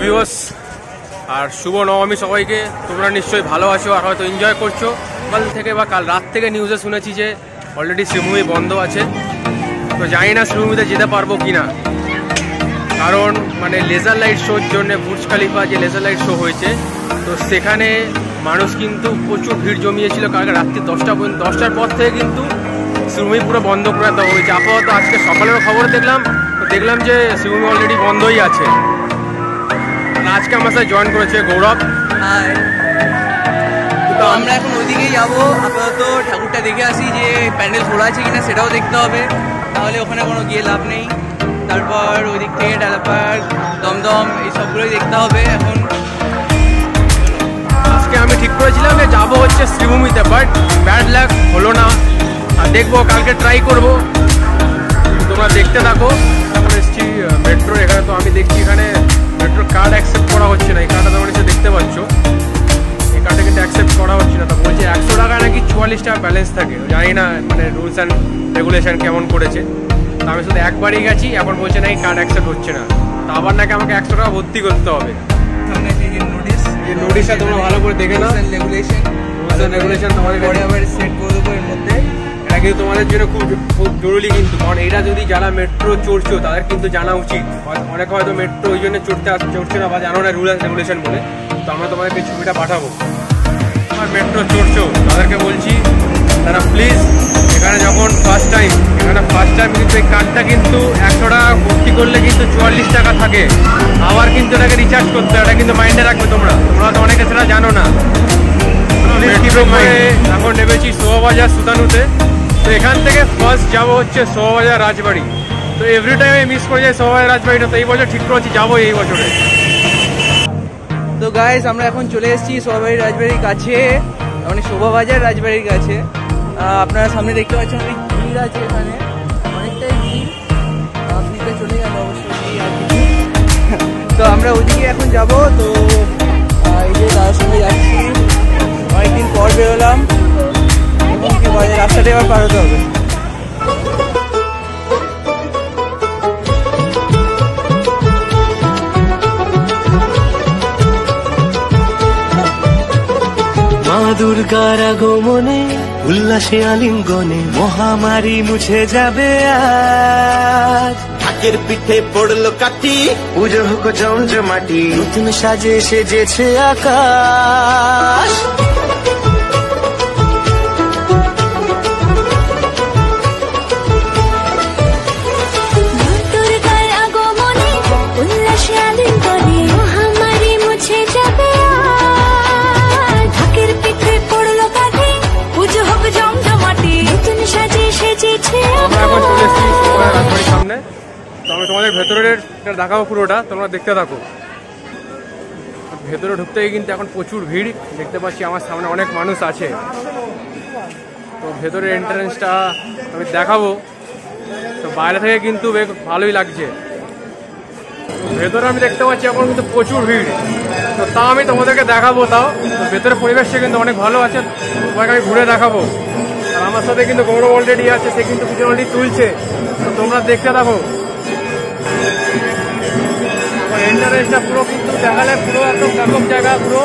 Viewers আর শুভ নবমী সবাইকে, তোমরা নিশ্চয়ই ভালো আছো আর হয়তো এনজয় করছ। কাল থেকে বা কাল রাত থেকে নিউজে শুনেছি যে অলরেডি শ্রীভূমি বন্ধ আছে। তো জানি না শ্রীভূমিতে যেতে পারব কি না কারণ মানে লেজার লাইট শোর জন্য বুর্জ খালিফা যে লেজার লাইট শো হয়েছে, তো সেখানে মানুষ কিন্তু প্রচুর ভিড় জমিয়েছিল। কালকে রাত্রি দশটা পর্যন্ত, দশটার পর থেকে কিন্তু শ্রীভূমি পুরো বন্ধ করে দেওয়া হয়েছে। আপাতত আজকে সকালের খবর দেখলাম, তো দেখলাম যে শ্রীভূমি অলরেডি বন্ধই আছে। আজকে আমার সাথে জয়েন করেছে গৌরব। তো আমরা এখন ওইদিকেই যাব। আপাতত ঠাকুরটা দেখে আসি যে প্যান্ডেল খোলা আছে কিনা সেটাও দেখতে হবে। তাহলে ওখানে কোনো গিয়ে লাভ নেই। তারপর ওই দিক থেকে ডালাপার দমদম এই সবগুলোই দেখতে হবে এখন। আজকে আমি ঠিক করেছিলাম যে যাব হচ্ছে শ্রীভূমিতে বাট ব্যাড লাক হলো না। আর দেখব কালকে ট্রাই করব। তোমরা দেখতে থাকো। এখন এসছি মেট্রো এখানে। তো আমি দেখছি এখানে মেট্রো কার্ড অ্যাকসেপ্ট করা হচ্ছে না। এই কার্ডটা তোমরা নিচে দেখতে পাচ্ছ। এই কার্ডটা কিন্তু অ্যাকসেপ্ট করা হচ্ছে না। তো বলছে একশো টাকা নাকি চুয়াল্লিশ টাকা ব্যালেন্স থাকে। জানি না মানে রুলস অ্যান্ড রেগুলেশন কেমন করেছে। তো আমি শুধু একবারই গেছি এখন বলছে নাকি কার্ড অ্যাকসেপ্ট হচ্ছে না। তো আবার নাকি আমাকে একশো টাকা ভর্তি করতে হবে। এই নোটিশটা তোমরা ভালো করে দেখে নাও। রেগুলেশন Rules and regulation তোমাদের সেট করে দেবো এর মধ্যে। এটা কিন্তু তোমাদের জন্য খুব খুব জরুরি কিন্তু কারণ এটা যদি যারা মেট্রো চড়ছো তাদের কিন্তু জানা উচিত। অনেকে হয়তো মেট্রো ওই জন্য চড়তে চড়ছে না বা জানো না রুল অ্যান্ড রেগুলেশন বলে। তো আমরা তোমাদেরকে ছবিটা পাঠাবো। আর মেট্রো চড়ছো তাদেরকে বলছি তারা প্লিজ এখানে যখন ফার্স্ট টাইম এখানে ফার্স্ট টাইম কিন্তু এই কার্ডটা কিন্তু একশো টাকা ভর্তি করলে কিন্তু চুয়াল্লিশ টাকা থাকে। আবার কিন্তু এটাকে রিচার্জ করতে হয় এটা কিন্তু মাইন্ডে রাখবে তোমরা। তোমরা তো অনেকে সেটা জানো না। এখন নেমেছি শোভাবাজার সুতানুতে। এখান থেকে ফার্স্ট যাব হচ্ছে শোভাবাজার রাজবাড়ি। তো এভরি টাইম আমি মিস করে যাই শোভাবাজার রাজবাড়িটা, তো এই বছর ঠিক করেছি, যাব এই বছরে। তো গাইস আমরা এখন চলে এসেছি শোভাবাড়ি রাজবাড়ির কাছে মানে শোভাবাজার রাজবাড়ির কাছে। আপনারা সামনে দেখতে পাচ্ছেন অনেক ভিড় আছে এখানে, অনেকটাই ভিড়টা চলে গেল অবশ্যই। তো আমরা ওইদিকে এখন যাব, তো এই যে তার সঙ্গে যাচ্ছি। অনেকদিন পর বেরোলাম। কি বাজে রাস্তাটা এবার পার হতে হবে দুর্গার আগমনে উল্লাসে আলিঙ্গনে মহামারী মুছে যাবে আজ। ঢাকের পিঠে পড়ল কাটি পুজো হোক জমজমাটি নতুন সাজে সেজেছে আকাশ। এটা দেখাবো পুরোটা, তোমরা দেখতে থাকো। ভেতরে ঢুকতে গিয়ে কিন্তু এখন প্রচুর ভিড়, দেখতে পাচ্ছি আমার সামনে অনেক মানুষ আছে। তো ভেতরের এন্ট্রান্সটা আমি দেখাবো। তো বাইরে থেকে কিন্তু বেশ ভালোই লাগছে। ভেতরে আমি দেখতে পাচ্ছি এখন কিন্তু প্রচুর ভিড়। তো তা আমি তোমাদেরকে দেখাবো তাও। তো ভেতরের পরিবেশটা কিন্তু অনেক ভালো আছে, তোমাকে আমি ঘুরে দেখাবো। আর আমার সাথে কিন্তু গৌরব অলরেডি আছে, সে কিন্তু পিছনে অলরেডি তুলছে। তো তোমরা দেখতে থাকো। এন্টারেস্টটা পুরো কিন্তু দেখালে পুরো একদম ব্যাপক জায়গা পুরো।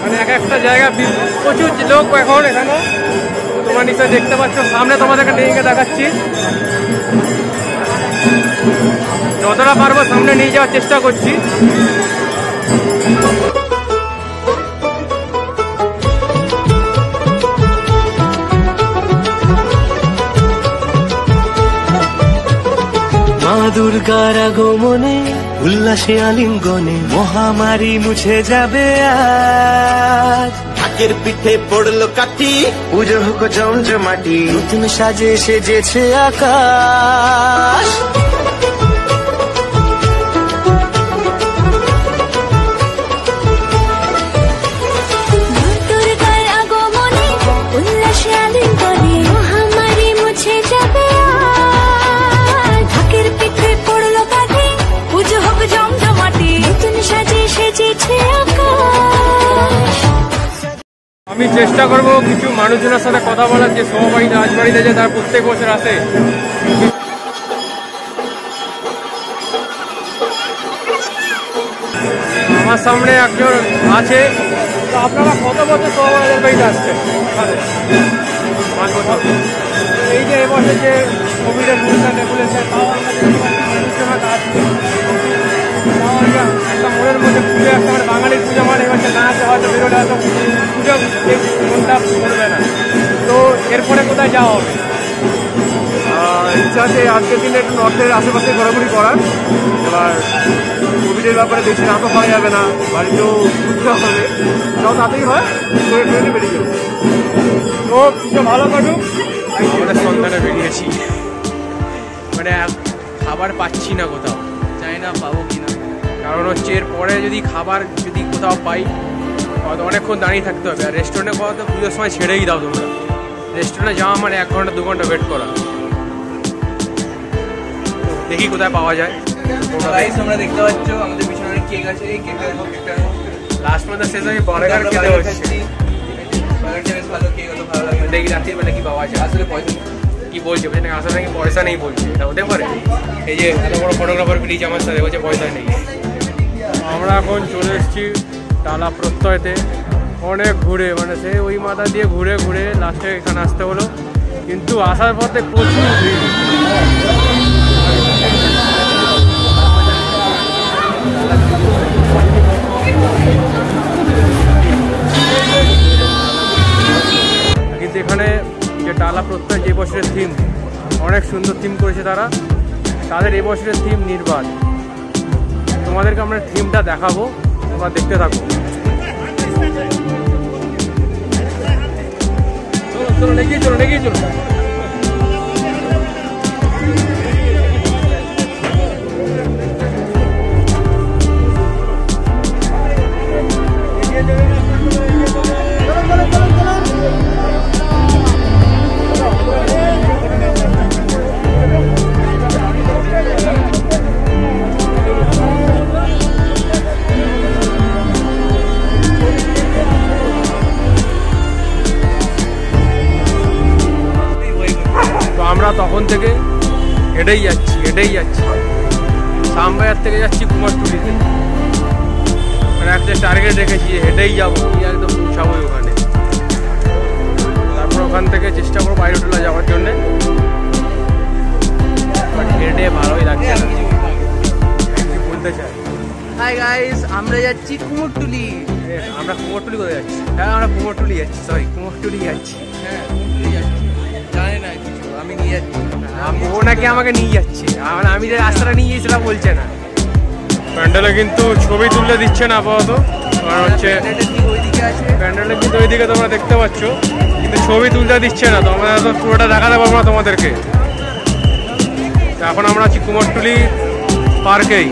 মানে এক একটা জায়গা প্রচুর লোক এখন এখানে। তোমরা নিশ্চয়ই দেখতে পাচ্ছ, সামনে তোমাদেরকে নিয়ে গিয়ে দেখাচ্ছি। যতটা পারব সামনে নিয়ে যাওয়ার চেষ্টা করছি। দুর্গার আগমনে উল্লাসে আলিঙ্গনে মহামারী মুছে যাবে আজ। ঢাকের পিঠে পড়ল কাটি পুজো হোক জমজমাটি নতুন সাজে সেজেছে আকাশ। আমি চেষ্টা করব কিছু মানুষজনের সাথে কথা বলার, যে সবাই রাজবাড়িতে যে তার প্রত্যেক বছর আসে। আমার সামনে একজন আছে। তো আপনারা কত বছর সবাইয়ের বাড়িতে আসছেন? এখানে? পাঁচ বছর। এই যে এবছর যে কোভিডের রুলটা রেগুলেশন তাও কাজ একটা মনের মধ্যে পুজো, একটা বাঙালির পুজো মানে এবার না হয়তো বেরোলে হয়তো পুজো মনটা করবে না। তো এরপরে কোথায় যাওয়া হবে? ইচ্ছা আছে আজকের দিনে একটু নর্থের আশেপাশে ঘোরাঘুরি করার। এবার কোভিডের ব্যাপারে বেশি রাতও পাওয়া যাবে না বাড়িতেও ঘুরতে হবে। তাও তাতেই হয় করে ট্রেনে বেরিয়ে যাব তো পুজো ভালো কাটুক। আমরা সন্ধানে বেরিয়েছি। মানে খাবার পাচ্ছি না কোথাও। জানি না পাবো কি না। কারণ হচ্ছে এরপরে যদি খাবার যদি কোথাও পাই হয়তো অনেকক্ষণ দাঁড়িয়ে থাকতে হবে। আর রেস্টুরেন্টে কোথাও তো পুজোর সময় ছেড়েই দাও তোমরা। রেস্টুরেন্টে যাওয়া মানে এক ঘণ্টা দু ঘণ্টা ওয়েট করা। দেখি কোথায় পাওয়া যায়। আমরা দেখতে পাচ্ছ আমাদের পিছনে কেক আছে। এই কেকটা লাস্ট মান্থ শেষ আমি বার্গার খেতে হচ্ছে বার্গারটা বেশ ভালো কেক হতো ভালো লাগে। দেখি রাত্রির বেলা কি পাওয়া যায়। আসলে পয়সা। কি বলছে আসলে নাকি পয়সা নেই বলছে। এটা হতে পারে। এই যে এত বড় ফটোগ্রাফার বেরিয়েছে আমার সাথে বলছে পয়সা নেই। আমরা এখন চলে এসেছি টালা প্রত্যয়তে অনেক ঘুরে মানে সে ওই মাথা দিয়ে ঘুরে ঘুরে লাস্টে এখানে আসতে হলো। কিন্তু আসার পথে প্রচুর কিন্তু এখানে যে টালা প্রত্যয় যে বছরের থিম অনেক সুন্দর থিম করেছে তারা। তাদের এবছরের থিম নির্বাণ। তোমাদেরকে আমরা থিমটা দেখাবো। তোমরা দেখতে থাকো চলো চলো লেগিয়ে চলো লেগিয়ে চলো তখন থেকে হেঁটেই যাচ্ছি হেঁটেই যাচ্ছি। সামবাজার থেকে যাচ্ছি কুমারটুলিতে। মানে একটা টার্গেট রেখেছি হেঁটেই যাব কি একদম পৌঁছাবোই ওখানে। তারপর ওখান থেকে চেষ্টা করব বাইরোটোলা যাওয়ার জন্যে। হেঁটে ভালোই লাগছে না। বলতে চাই? হাই গাইস আমরা যাচ্ছি কুমোরটুলি। আমরা কুমোরটুলি কোথায় যাচ্ছি? হ্যাঁ আমরা কুমোরটুলি যাচ্ছি সরি কুমোরটুলি যাচ্ছি। হ্যাঁ নিয়ে যাচ্ছি ও নাকি আমাকে নিয়ে যাচ্ছে। আর আমি যে রাস্তাটা নিয়ে গিয়েছিলাম বলছে না। প্যান্ডেলে কিন্তু ছবি তুলতে দিচ্ছে না আপাতত। কারণ হচ্ছে প্যান্ডেলে কিন্তু ওইদিকে তোমরা দেখতে পাচ্ছ। কিন্তু ছবি তুলতে দিচ্ছে না। তোমরা তো পুরোটা দেখাতে পারব না তোমাদেরকে। এখন আমরা আছি কুমারটুলি পার্কেই।